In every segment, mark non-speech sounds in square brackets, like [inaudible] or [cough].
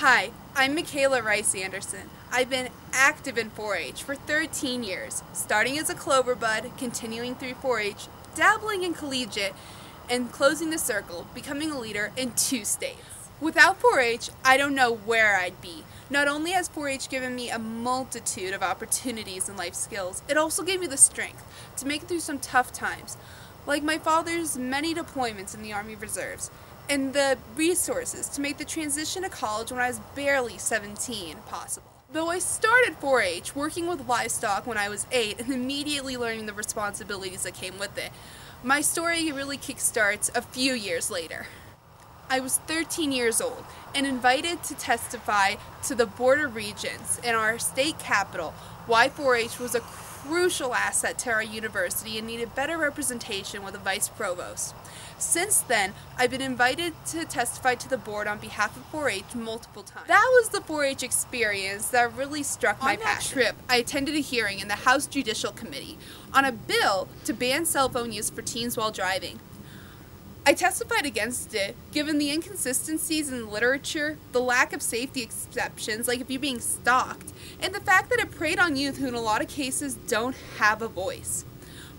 Hi, I'm Michaella Rice Anderson. I've been active in 4 H for 13 years, starting as a clover bud, continuing through 4 H, dabbling in collegiate, and closing the circle, becoming a leader in two states. Without 4 H, I don't know where I'd be. Not only has 4 H given me a multitude of opportunities and life skills, it also gave me the strength to make it through some tough times, like my father's many deployments in the Army Reserves and the resources to make the transition to college when I was barely 17 possible. Though I started 4 H working with livestock when I was 8 and immediately learning the responsibilities that came with it, my story really kickstarts a few years later. I was 13 years old and invited to testify to the Board of Regents in our state capital why 4 H was a crucial asset to our university and needed better representation with a vice provost. Since then, I've been invited to testify to the board on behalf of 4-H multiple times. That was the 4-H experience that really struck my on passion. trip, I attended a hearing in the House Judicial Committee on a bill to ban cell phone use for teens while driving. I testified against it, given the inconsistencies in literature, the lack of safety exceptions, like if you're being stalked, and the fact that it preyed on youth who in a lot of cases don't have a voice.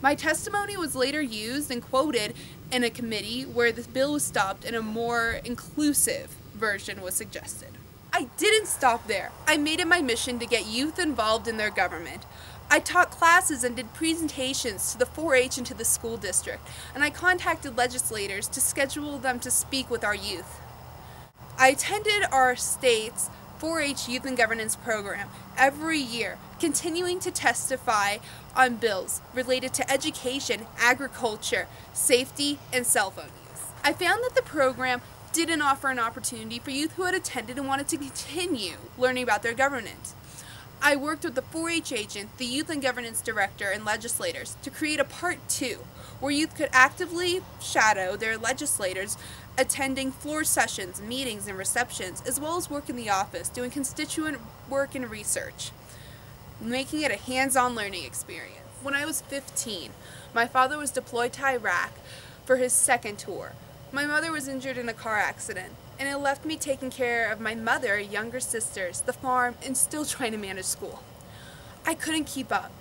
My testimony was later used and quoted in a committee where the bill was stopped and a more inclusive version was suggested. I didn't stop there. I made it my mission to get youth involved in their government. I taught classes and did presentations to the 4-H and to the school district, and I contacted legislators to schedule them to speak with our youth. I attended our state's 4-H Youth and Governance program every year, continuing to testify on bills related to education, agriculture, safety, and cell phone use. I found that the program didn't offer an opportunity for youth who had attended and wanted to continue learning about their government. I worked with the 4 H agent, the Youth and Governance Director, and legislators to create a part two where youth could actively shadow their legislators attending floor sessions, meetings, and receptions, as well as work in the office doing constituent work and research, making it a hands on learning experience. When I was 15, my father was deployed to Iraq for his second tour. My mother was injured in a car accident and it left me taking care of my mother, younger sisters, the farm, and still [laughs] trying to manage school. I couldn't keep up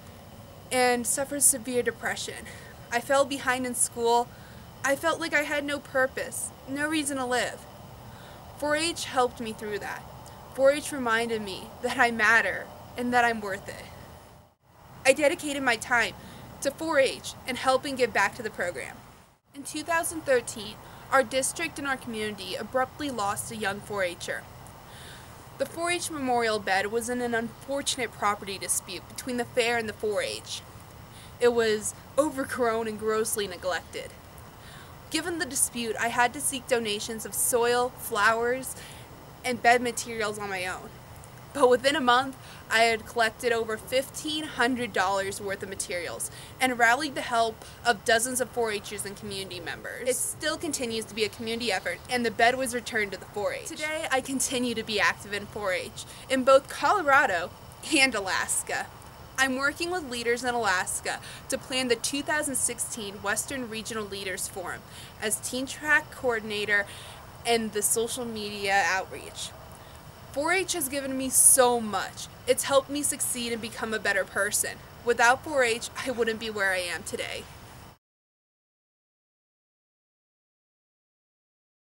and suffered severe depression. I fell behind in school. I felt like I had no purpose, no reason to live. 4 H helped me through that. 4 H reminded me that I matter and that I'm worth it. I dedicated my time to 4 H and helping give back to the program. In 2013, our district and our community abruptly lost a young 4-H'er. The 4-H memorial bed was in an unfortunate property dispute between the fair and the 4-H. It was overgrown and grossly neglected. Given the dispute, I had to seek donations of soil, flowers, and bed materials on my own. But within a month, I had collected over $1,500 worth of materials and rallied the help of dozens of 4-Hers and community members. It still continues to be a community effort, and the bed was returned to the 4-H. Today, I continue to be active in 4-H in both Colorado and Alaska. I'm working with leaders in Alaska to plan the 2016 Western Regional Leaders Forum as Teen Track Coordinator and the social media outreach. 4-H has given me so much. It's helped me succeed and become a better person. Without 4-H, I wouldn't be where I am today.